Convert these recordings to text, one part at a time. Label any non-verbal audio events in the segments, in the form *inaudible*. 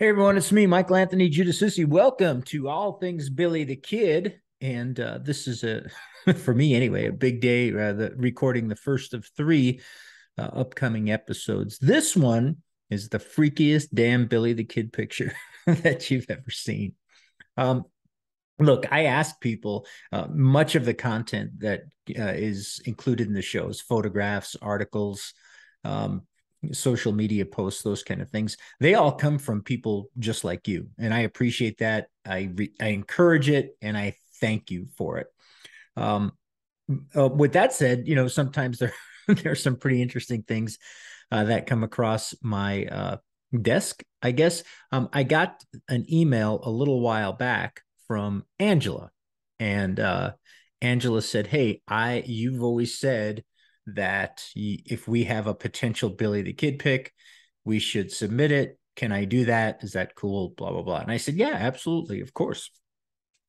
Hey everyone, it's me, Michael Anthony Giudicissi. Welcome to All Things Billy the Kid. And uh, this is a, *laughs* for me anyway, a big day, uh, the, recording the first of three uh, upcoming episodes. This one is the freakiest damn Billy the Kid picture *laughs* that you've ever seen. Um, look, I ask people uh, much of the content that uh, is included in the shows, photographs, articles, um, social media posts, those kind of things, they all come from people just like you. And I appreciate that. I, re- I encourage it and I thank you for it. Um, uh, with that said, you know, sometimes there, *laughs* there are some pretty interesting things uh, that come across my uh, desk, I guess. Um, I got an email a little while back from Angela. And uh, Angela said, Hey, I, you've always said that if we have a potential Billy the Kid pick, we should submit it. Can I do that? Is that cool? Blah, blah, blah. And I said, Yeah, absolutely. Of course.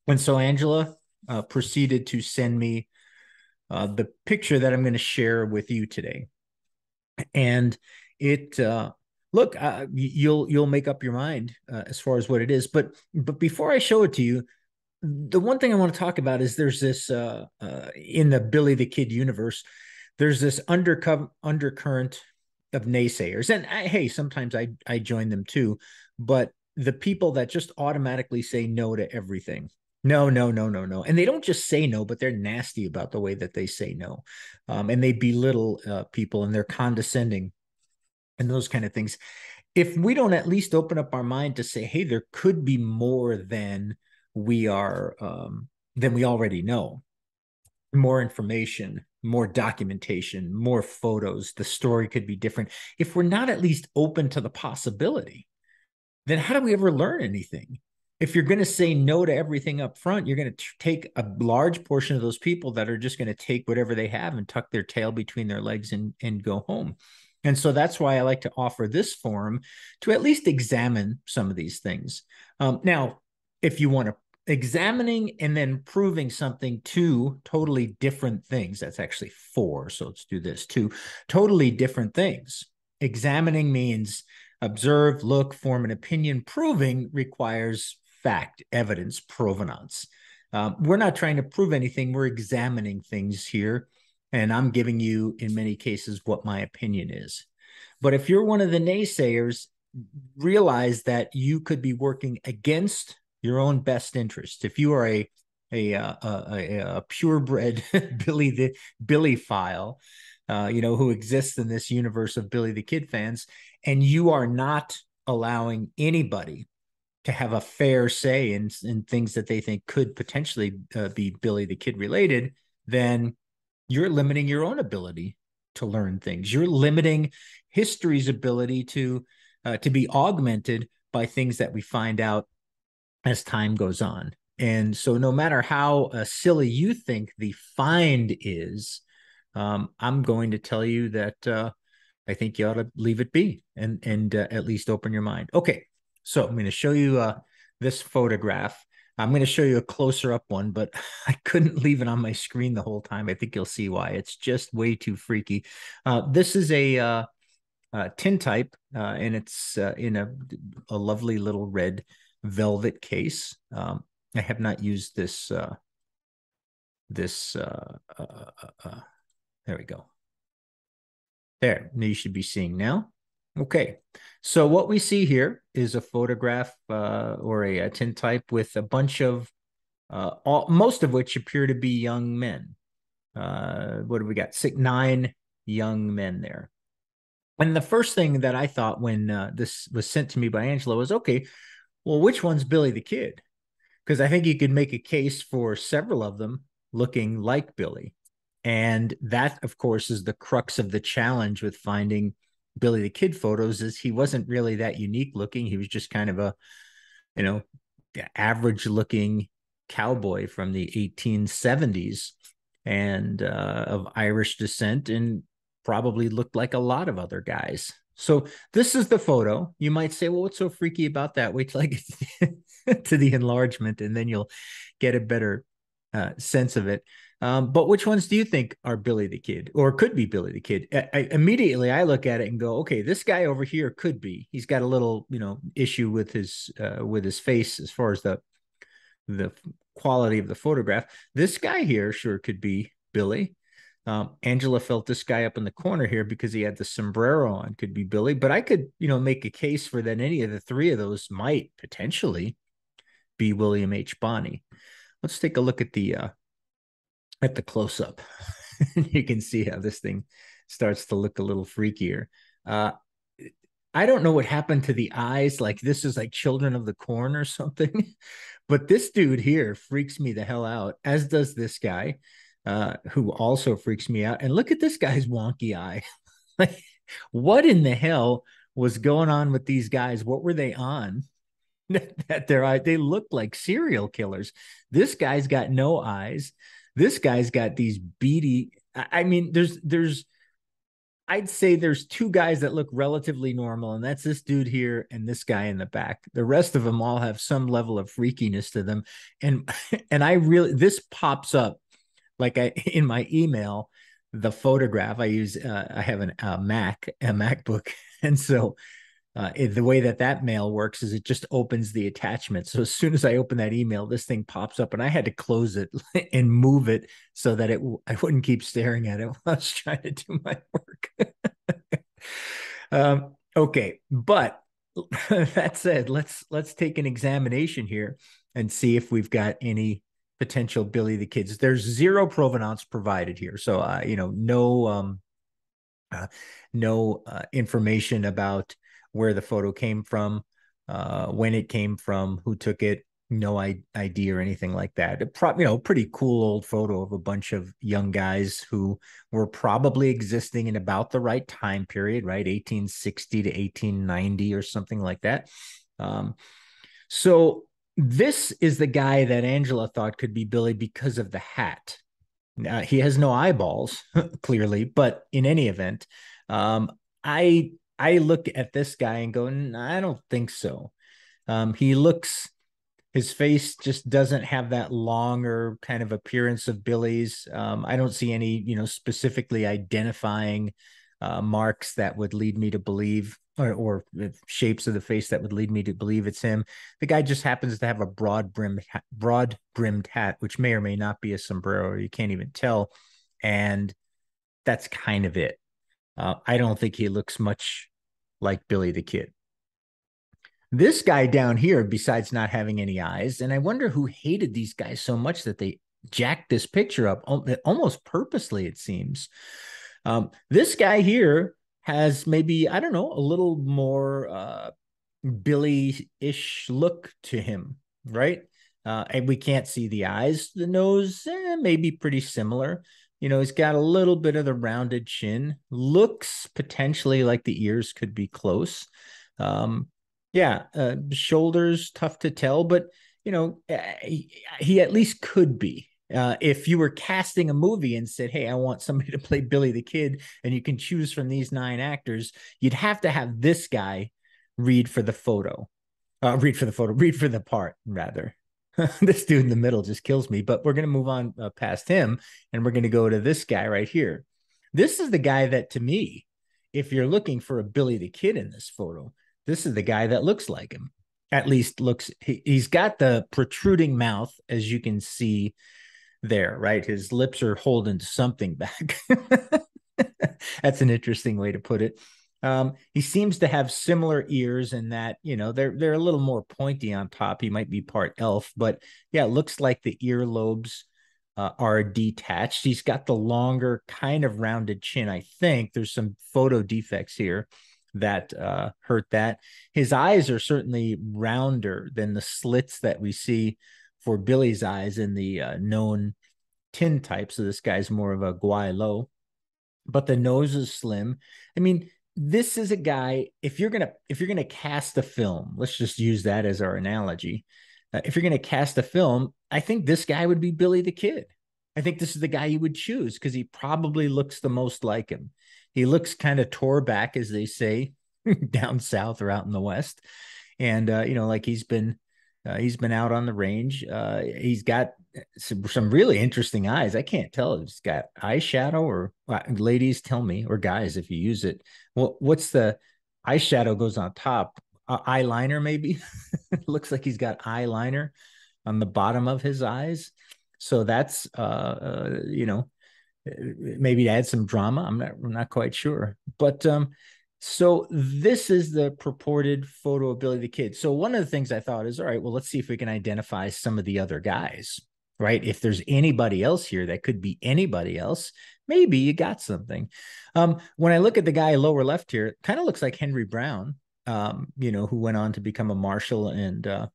And so Angela uh, proceeded to send me uh, the picture that I'm going to share with you today. And it, uh, look, uh, you'll you'll make up your mind uh, as far as what it is. But but before I show it to you, the one thing I want to talk about is there's this uh, uh, in the Billy the Kid universe there's this undercover undercurrent of naysayers. And I, hey sometimes i i join them too but the people that just automatically say no to everything. No no no no no. And they don't just say no but they're nasty about the way that they say no. Um, and they belittle uh, people and they're condescending and those kind of things. If we don't at least open up our mind to say hey there could be more than we are um, than we already know more information more documentation, more photos, the story could be different. If we're not at least open to the possibility, then how do we ever learn anything? If you're going to say no to everything up front, you're going to take a large portion of those people that are just going to take whatever they have and tuck their tail between their legs and, and go home. And so that's why I like to offer this forum to at least examine some of these things. Um, now, if you want to examining and then proving something two totally different things. That's actually four. So let's do this two totally different things. Examining means observe, look, form an opinion. Proving requires fact, evidence, provenance. Um, we're not trying to prove anything, we're examining things here. And I'm giving you, in many cases, what my opinion is. But if you're one of the naysayers, realize that you could be working against your own best interest. If you are a a uh, a, a, a purebred *laughs* Billy the Billy file, uh, you know, who exists in this universe of Billy the Kid fans, and you are not allowing anybody to have a fair say in, in things that they think could potentially uh, be Billy the Kid related, then you're limiting your own ability to learn things. You're limiting history's ability to uh, to be augmented by things that we find out as time goes on. And so, no matter how uh, silly you think the find is, um, I'm going to tell you that uh, I think you ought to leave it be and and uh, at least open your mind. Okay, so I'm going to show you uh, this photograph. I'm going to show you a closer up one, but *laughs* I couldn't leave it on my screen the whole time. I think you'll see why. It's just way too freaky. Uh, this is a uh, tintype, uh, and it's in a, a lovely little red velvet case. Um, I have not used this. Uh, this. Uh, uh, uh, uh, there we go. There. You should be seeing now. Okay. So what we see here is a photograph uh, or a, a tintype with a bunch of, uh, all, most of which appear to be young men. What do we got? Six, nine young men there. And the first thing that I thought when this was sent to me by Angela was, okay, well, which one's Billy the Kid? Because I think you could make a case for several of them looking like Billy. And that, of course, is the crux of the challenge with finding Billy the Kid photos is he wasn't really that unique looking. He was just kind of a, you know, average looking cowboy from the 1870s and uh, of Irish descent and probably looked like a lot of other guys. So this is the photo. You might say, well, what's so freaky about that? Wait till I get *laughs* to the enlargement and then you'll get a better uh, sense of it. Um, but which ones do you think are Billy the Kid or could be Billy the Kid? I, I, immediately I look at it and go, okay, this guy over here could be. He's got a little, you know, issue with his uh, with his face as far as the the quality of the photograph. This guy here sure could be Billy. Um, Angela felt this guy up in the corner here because he had the sombrero on, could be Billy. But I could, you know, make a case for that any of the three of those might potentially be William H. Bonney. Let's take a look at the uh, at the close up. *laughs* you can see how this thing starts to look a little freakier. Uh, I don't know what happened to the eyes. Like this is like Children of the Corn or something. *laughs* but this dude here freaks me the hell out, as does this guy uh, who also freaks me out. And look at this guy's wonky eye. *laughs* like, what in the hell was going on with these guys? What were they on? *laughs* that their eye they look like serial killers. This guy's got no eyes. This guy's got these beady. I mean, there's there's I'd say there's two guys that look relatively normal, and that's this dude here and this guy in the back. The rest of them all have some level of freakiness to them, and *laughs* and I really this pops up like I *laughs* in my email, the photograph I use. Uh, I have an, a Mac, a MacBook, *laughs* and so uh, it, the way that that mail works is it just opens the attachment. So as soon as I open that email, this thing pops up, and I had to close it *laughs* and move it so that it I wouldn't keep staring at it while I was trying to do my work. um, okay, but that said, let's let's take an examination here and see if we've got any potential Billy the Kids. There's zero provenance provided here, so uh, you know, no um, uh, no uh, information about where the photo came from, uh, when it came from, who took it, no ID or anything like that. Pro- you know, pretty cool old photo of a bunch of young guys who were probably existing in about the right time period, right? 1860 to 1890 or something like that. Um, so this is the guy that Angela thought could be Billy because of the hat. Now, he has no eyeballs, *laughs* clearly, but in any event, um, I I look at this guy and go, I don't think so. Um, he looks, his face just doesn't have that longer kind of appearance of Billy's. Um, I don't see any, you know, specifically identifying uh, marks that would lead me to believe or, or shapes of the face that would lead me to believe it's him. The guy just happens to have a broad brim, broad brimmed hat, which may or may not be a sombrero. You can't even tell, and that's kind of it. Uh, I don't think he looks much like Billy the Kid. This guy down here, besides not having any eyes, and I wonder who hated these guys so much that they jacked this picture up almost purposely, it seems. Um, this guy here has maybe, I don't know, a little more uh, Billy ish look to him, right? Uh, and we can't see the eyes. The nose, eh, maybe pretty similar. You know, he's got a little bit of the rounded chin. Looks potentially like the ears could be close. Um, yeah, uh, shoulders tough to tell, but you know, eh, he, he at least could be. Uh, if you were casting a movie and said, "Hey, I want somebody to play Billy the Kid," and you can choose from these nine actors, you'd have to have this guy read for the photo, uh, read for the photo, read for the part, rather. *laughs* this dude in the middle just kills me. But we're gonna move on uh, past him, and we're gonna go to this guy right here. This is the guy that, to me, if you're looking for a Billy the Kid in this photo, this is the guy that looks like him. At least looks. He, he's got the protruding mouth, as you can see there, right? His lips are holding something back. *laughs* That's an interesting way to put it. Um, he seems to have similar ears in that, you know, they're they're a little more pointy on top. He might be part elf, but yeah, it looks like the earlobes uh, are detached. He's got the longer, kind of rounded chin. I think there's some photo defects here that uh, hurt that. His eyes are certainly rounder than the slits that we see for Billy's eyes in the uh, known tin type. So this guy's more of a Guai Lo, but the nose is slim. I mean, this is a guy. If you're gonna if you're gonna cast a film, let's just use that as our analogy. Uh, if you're gonna cast a film, I think this guy would be Billy the Kid. I think this is the guy you would choose because he probably looks the most like him. He looks kind of tore back, as they say, *laughs* down south or out in the west, and uh, you know, like he's been Uh, he's been out on the range. Uh, he's got some, some, really interesting eyes. I can't tell if he's got eyeshadow or uh, ladies tell me, or guys, if you use it. What what's the eyeshadow goes on top? Uh, eyeliner maybe. *laughs* Looks like he's got eyeliner on the bottom of his eyes. So that's uh, uh you know maybe add some drama. I'm not I'm not quite sure, but um so this is the purported photo the Kid. So one of the things I thought is, all right, well, let's see if we can identify some of the other guys, right? If there's anybody else here that could be anybody else, maybe you got something. Um, when I look at the guy lower left here, kind of looks like Henry Brown, um, you know, who went on to become a marshal and uh,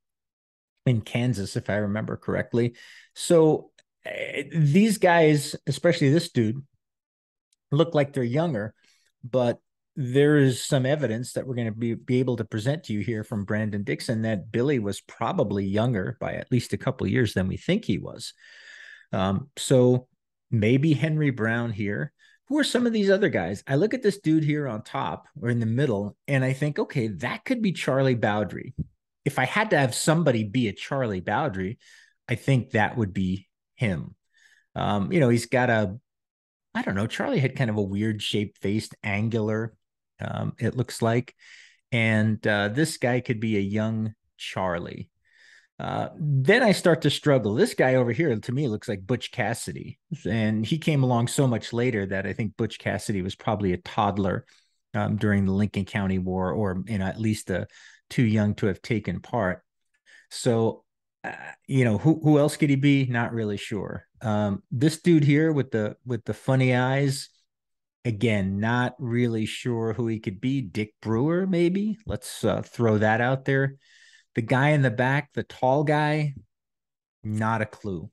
in Kansas, if I remember correctly. So uh, these guys, especially this dude, look like they're younger, but there is some evidence that we're going to be, be able to present to you here from Brandon Dixon that Billy was probably younger by at least a couple years than we think he was. Um, so maybe Henry Brown here. Who are some of these other guys? I look at this dude here on top or in the middle, and I think, okay, that could be Charlie Bowdre. If I had to have somebody be a Charlie Bowdre, I think that would be him. Um, you know, he's got a, I don't know, Charlie had kind of a weird shaped faced, angular, um, it looks like. And uh, this guy could be a young Charlie. Uh, then I start to struggle. This guy over here to me looks like Butch Cassidy, and he came along so much later that I think Butch Cassidy was probably a toddler um, during the Lincoln County War, or you know at least uh, too young to have taken part. So, uh, you know, who who else could he be? Not really sure. Um, this dude here with the with the funny eyes, Again, not really sure who he could be. Dick Brewer, maybe. Let's uh, throw that out there. The guy in the back, the tall guy, not a clue.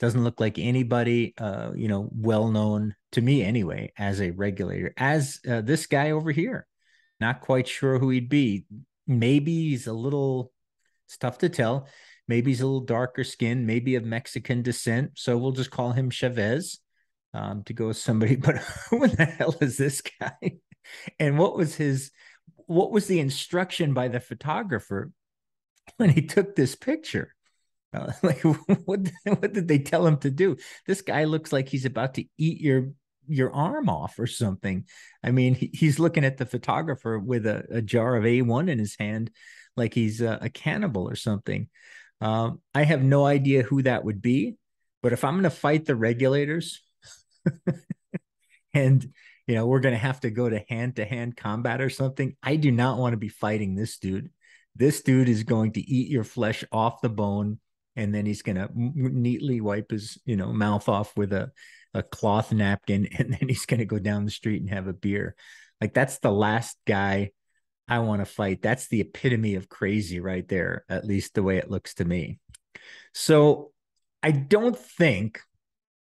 Doesn't look like anybody, uh, you know, well known to me anyway, as a regulator. As uh, this guy over here, not quite sure who he'd be. Maybe he's a little. It's tough to tell. Maybe he's a little darker skin, maybe of Mexican descent. So we'll just call him Chavez um, to go with somebody, *laughs* but who in the hell is this guy? And what was his, what was the instruction by the photographer when he took this picture? Uh, *laughs* like *laughs* what, what did they tell him to do? This guy looks like he's about to eat your your arm off or something. I mean, he, he's looking at the photographer with a, a, jar of A1 in his hand, like he's a, a cannibal or something. Um, I have no idea who that would be, but if I'm going to fight the regulators, *laughs* and you know we're going to have to go to hand to hand combat or something. I do not want to be fighting this dude. This dude is going to eat your flesh off the bone and then he's going to neatly wipe his you know mouth off with a, a cloth napkin *laughs* and then he's going to go down the street and have a beer. Like that's the last guy i want to fight. That's the epitome of crazy right there at least the way it looks to me. So i don't think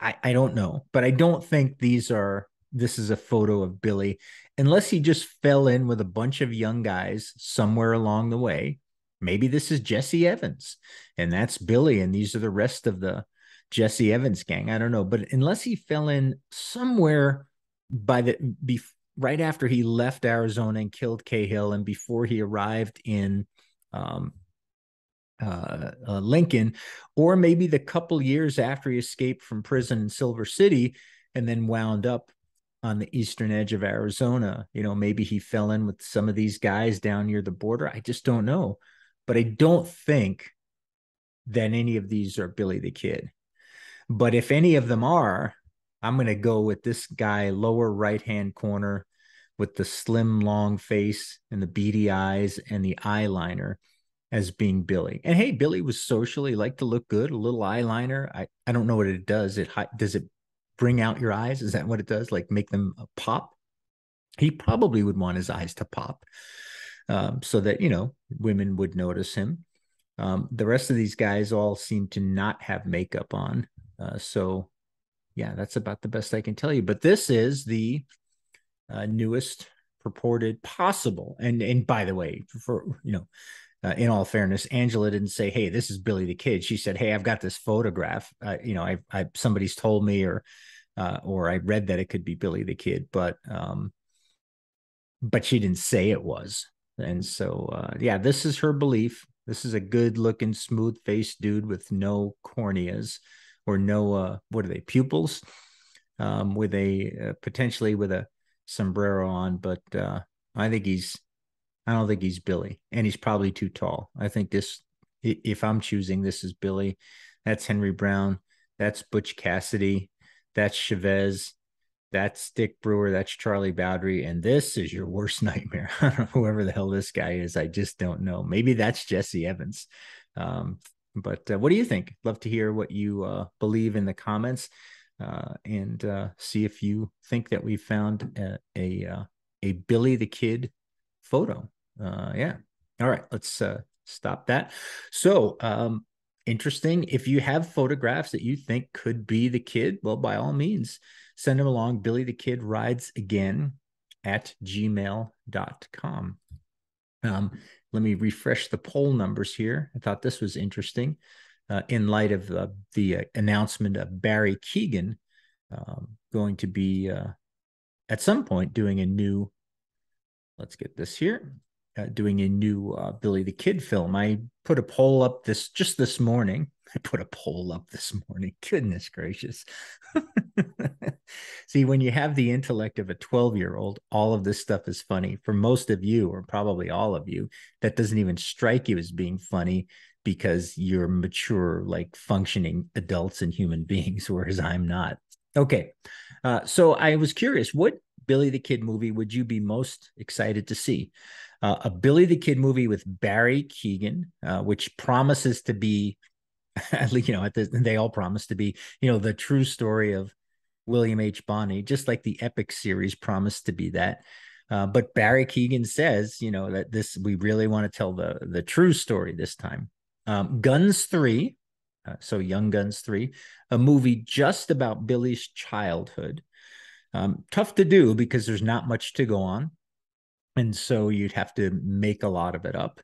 I, I don't know, but I don't think these are this is a photo of Billy, unless he just fell in with a bunch of young guys somewhere along the way. Maybe this is Jesse Evans, and that's Billy, and these are the rest of the Jesse Evans gang. I don't know, but unless he fell in somewhere by the be, right after he left Arizona and killed Cahill, and before he arrived in um, uh, uh, Lincoln, or maybe the couple years after he escaped from prison in Silver City and then wound up on the eastern edge of Arizona. You know, maybe he fell in with some of these guys down near the border. I just don't know. But I don't think that any of these are Billy the Kid. But if any of them are, I'm going to go with this guy, lower right hand corner with the slim, long face and the beady eyes and the eyeliner as being Billy. And hey, Billy was socially like to look good, a little eyeliner. I, I don't know what it does. It does it bring out your eyes? Is that what it does? Like make them uh, pop? He probably would want his eyes to pop um, so that, you know, women would notice him. Um, the rest of these guys all seem to not have makeup on. Uh, so, yeah, that's about the best I can tell you. But this is the uh, newest purported possible. And and by the way, for you know, uh, in all fairness, Angela didn't say, "Hey, this is Billy the Kid." She said, "Hey, I've got this photograph. Uh, you know, I, I somebody's told me, or uh, or I read that it could be Billy the Kid, but um, but she didn't say it was." And so, uh, yeah, this is her belief. This is a good looking, smooth faced dude with no corneas or no, uh, what are they, pupils? Um, with a uh, potentially with a sombrero on, but I think he's, I don't think he's Billy, and he's probably too tall. I think this, if I'm choosing, this is Billy. That's Henry Brown. That's Butch Cassidy. That's Chavez. That's Dick Brewer. That's Charlie Bowdre. And this is your worst *laughs* nightmare. Whoever the hell this guy is, I just don't know. Maybe that's Jesse Evans. Um, but uh, what do you think? Love to hear what you uh, believe in the comments uh, and uh, see if you think that we found a, a, uh, a Billy the Kid photo. Uh, yeah. All right. Let's uh, stop that. So, um, interesting. If you have photographs that you think could be the kid, well, by all means, send them along. Billy the Kid rides again at gmail.com. Um, let me refresh the poll numbers here. I thought this was interesting uh, in light of uh, the uh, announcement of Barry Keoghan um, going to be uh, at some point doing a new, let's get this here, uh, doing a new uh, Billy the Kid film. I put a poll up this just this morning. *laughs* I put a poll up this morning. *laughs* Goodness gracious. *laughs* See, when you have the intellect of a 12 year old, all of this stuff is funny. For most of you, or probably all of you, that doesn't even strike you as being funny because you're mature, like functioning adults and human beings, whereas I'm not. Okay. Uh, so I was curious, what Billy the Kid movie would you be most excited to see? Uh, a Billy the Kid movie with Barry Keoghan, uh, which promises to be, *laughs* at least, you know, the, they all promise to be, you know, the true story of William H. Bonney, just like the Epix series promised to be that. Uh, but Barry Keoghan says, you know, that this we really want to tell the the true story this time. Um, Guns Three, uh, so Young Guns Three, a movie just about Billy's childhood. Um, tough to do because there's not much to go on and so you'd have to make a lot of it up.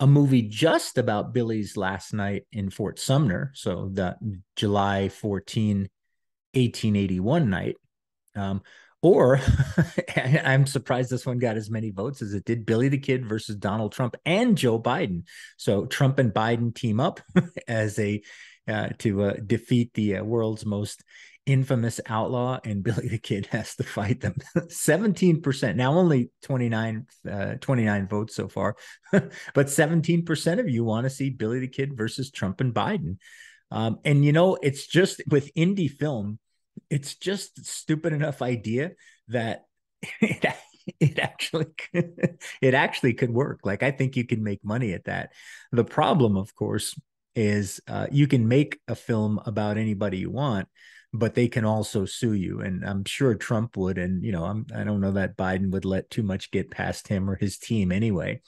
A movie just about billy's last night in fort sumner so the july 14 1881 night um, or *laughs* i'm surprised this one got as many votes as it did billy the kid versus donald trump and joe biden. So trump and biden team up *laughs* as a uh, to uh, defeat the uh, world's most infamous outlaw and Billy the Kid has to fight them. *laughs* 17%. Now only 29 uh, 29 votes so far. *laughs* but 17% of you want to see Billy the Kid versus Trump and Biden. Um, and you know, it's just with indie film, it's just stupid enough idea that *laughs* it, it actually it actually could work. Like I think you can make money at that. The problem, of course, is uh, you can make a film about anybody you want but they can also sue you. And I'm sure Trump would. And, you know, I'm, I don't know that Biden would let too much get past him or his team anyway.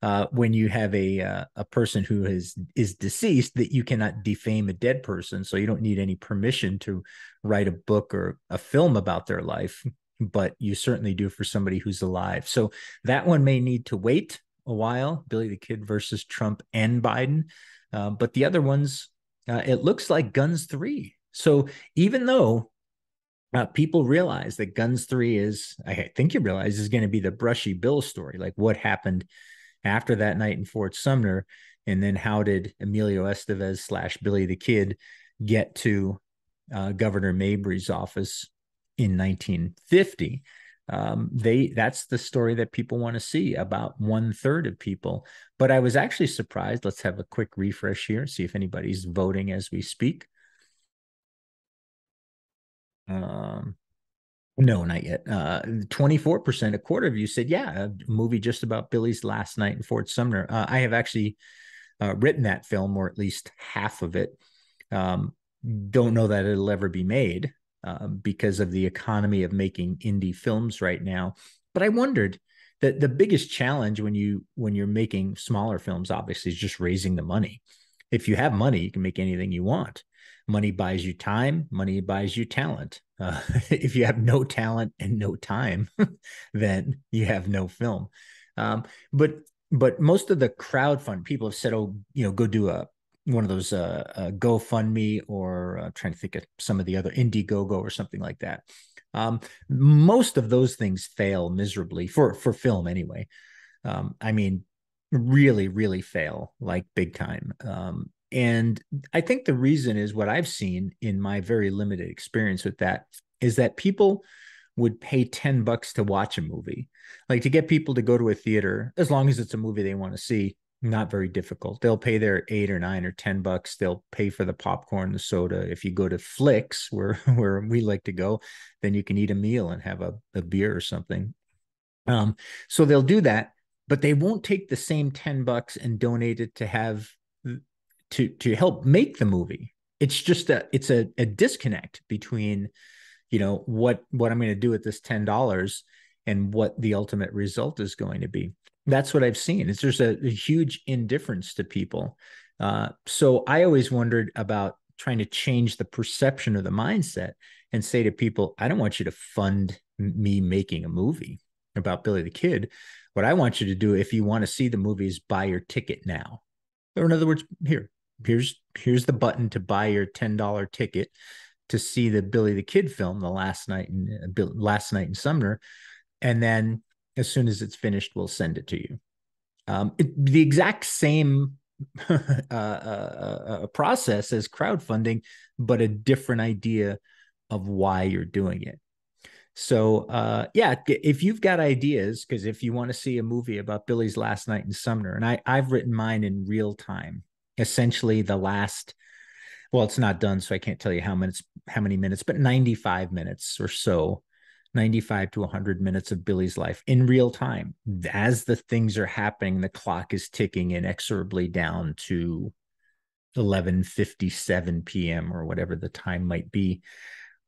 Uh, when you have a uh, a person who is is deceased, that you cannot defame a dead person, so you don't need any permission to write a book or a film about their life. But you certainly do for somebody who's alive. So that one may need to wait a while. Billy the Kid versus Trump and Biden, uh, but the other ones, uh, it looks like Guns Three so even though uh, people realize that Guns 3 is, I think you realize, is going to be the Brushy Bill story, like what happened after that night in Fort Sumner. And then how did Emilio Estevez slash Billy the Kid get to uh, Governor Mabry's office in 1950? Um, they that's the story that people want to see about one third of people but i was actually surprised let's have a quick refresh here see if anybody's voting as we speak um, no, not yet. Uh, 24%, a quarter of you said, yeah, a movie just about Billy's last night in Fort Sumner. Uh, I have actually uh, written that film, or at least half of it. Um, don't know that it'll ever be made uh, because of the economy of making indie films right now. But I wondered that the biggest challenge when you when you're making smaller films, obviously, is just raising the money. If you have money, you can make anything you want money buys you time money buys you talent uh, *laughs* if you have no talent and no time *laughs* then you have no film um, but but most of the crowd fund people have said oh you know go do a one of those uh, uh GoFundMe or uh, trying to think of some of the other Indiegogo or something like that. Um, most of those things fail miserably for for film anyway. Um, I mean, really, really fail like big time. Um, and I think the reason is what I've seen in my very limited experience with that is that people would pay 10 bucks to watch a movie. Like to get people to go to a theater, as long as it's a movie they want to see, not very difficult. They'll pay their eight or nine or 10 bucks. They'll pay for the popcorn, the soda. If you go to Flicks, *laughs* where, where we like to go, then you can eat a meal and have a, a beer or something. Um, so they'll do that, but they won't take the same 10 bucks and donate it to have to to help make the movie. It's just a it's a, a disconnect between you know what what i'm going to do with this $10 and what the ultimate result is going to be. That's what i've seen. It's just a, a huge indifference to people. Uh, so i always wondered about trying to change the perception of the mindset and say to people i don't want you to fund me making a movie about billy the kid. What i want you to do if you want to see the movies buy your ticket now. Or in other words here here's here's the button to buy your $10 ticket to see the Billy the Kid film, the last night in uh, last night in Sumner, and then as soon as it's finished, we'll send it to you. Um, it, the exact same *laughs* uh, uh, uh, process as crowdfunding, but a different idea of why you're doing it. So uh, yeah, if you've got ideas, because if you want to see a movie about Billy's last night in Sumner, and I I've written mine in real time, essentially the last well it's not done so i can't tell you how minutes how many minutes but 95 minutes or so 95 to 100 minutes of billy's life in real time as the things are happening the clock is ticking inexorably down to 11:57 p.m. or whatever the time might be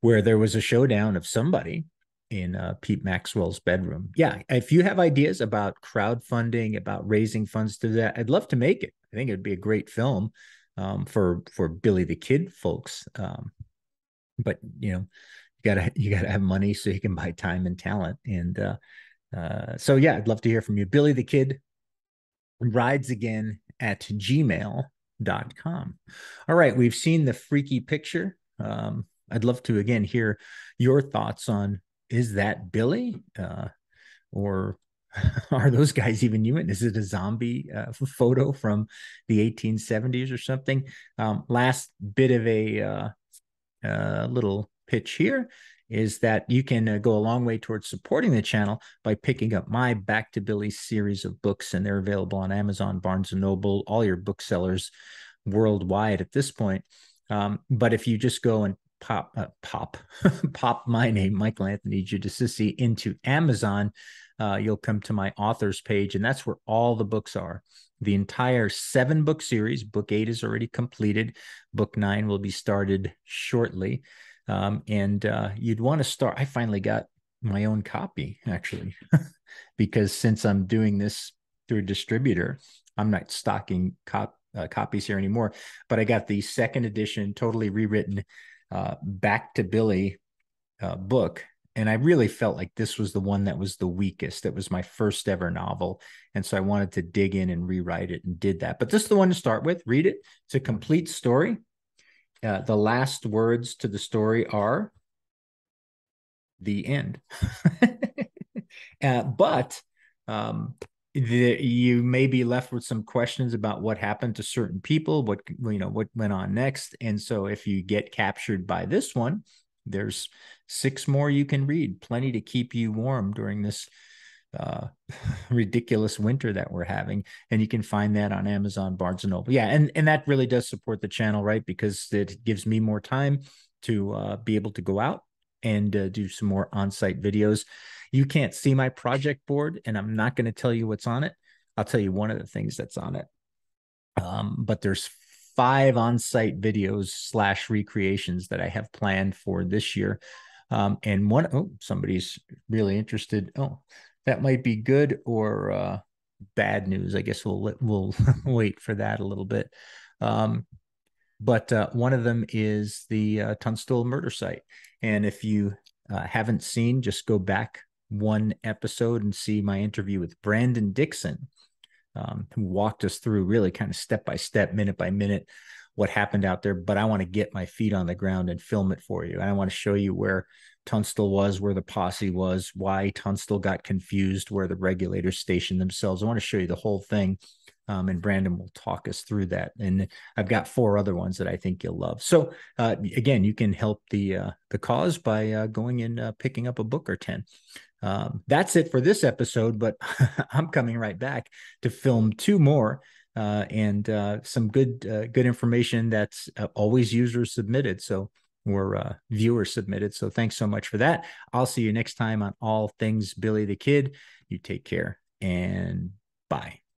where there was a showdown of somebody in uh, Pete Maxwell's bedroom. Yeah, if you have ideas about crowdfunding, about raising funds to that, I'd love to make it. I think it would be a great film um, for for Billy the Kid folks. Um, but you know, you gotta *laughs* you gotta have money so you can buy time and talent. And uh, uh, so yeah, I'd love to hear from you. Billy the Kid rides again at gmail.com. All right, we've seen the freaky picture. Um, I'd love to again hear your thoughts on is that Billy? Uh, or *laughs* are those guys even human? Is it a zombie uh, photo from the 1870s or something? Um, last bit of a uh, uh, little pitch here is that you can uh, go a long way towards supporting the channel by picking up my Back to Billy series of books, and they're available on Amazon, Barnes and Noble, all your booksellers worldwide at this point. Um, but if you just go and pop, uh, pop, *laughs* pop my name, Michael Anthony Giudicissi, into Amazon uh, you'll come to my authors page, and that's where all the books are. The entire seven book series, book eight is already completed. Book nine will be started shortly. Um, and uh, you'd want to start. I finally got my own copy, actually, *laughs* because since I'm doing this through a distributor, I'm not stocking cop, uh, copies here anymore. But I got the second edition, totally rewritten, uh, Back to Billy uh, book and I really felt like this was the one that was the weakest. It was my first ever novel. And so I wanted to dig in and rewrite it and did that. But this is the one to start with. Read it. It's a complete story. Uh, the last words to the story are the end. *laughs* uh, but um, the, you may be left with some questions about what happened to certain people, what you know, what went on next. And so if you get captured by this one, there's six more you can read, plenty to keep you warm during this uh, *laughs* ridiculous winter that we're having. And you can find that on Amazon, Barnes and Noble. Yeah, and and that really does support the channel, right? Because it gives me more time to uh, be able to go out and uh, do some more on-site videos. You can't see my project board, and I'm not going to tell you what's on it. I'll tell you one of the things that's on it. Um, but there's five on-site videos slash recreations that I have planned for this year. Um, and one, oh, somebody's really interested. Oh, that might be good or uh, bad news. I guess we'll we'll *laughs* wait for that a little bit. Um, but uh, one of them is the uh, Tunstall murder site, and if you uh, haven't seen, just go back one episode and see my interview with Brandon Dixon, um, who walked us through really kind of step by step, minute by minute, what happened out there. But I want to get my feet on the ground and film it for you. And I want to show you where Tunstall was, where the posse was, why Tunstall got confused, where the regulators stationed themselves. I want to show you the whole thing. Um, and Brandon will talk us through that. And I've got four other ones that I think you'll love. So uh, again, you can help the uh, the cause by uh, going and uh, picking up a book or ten. Um, that's it for this episode, but *laughs* I'm coming right back to film two more uh, and uh, some good good information that's always user submitted. So were uh, viewer submitted. So thanks so much for that. I'll see you next time on All Things Billy the Kid. You take care and bye.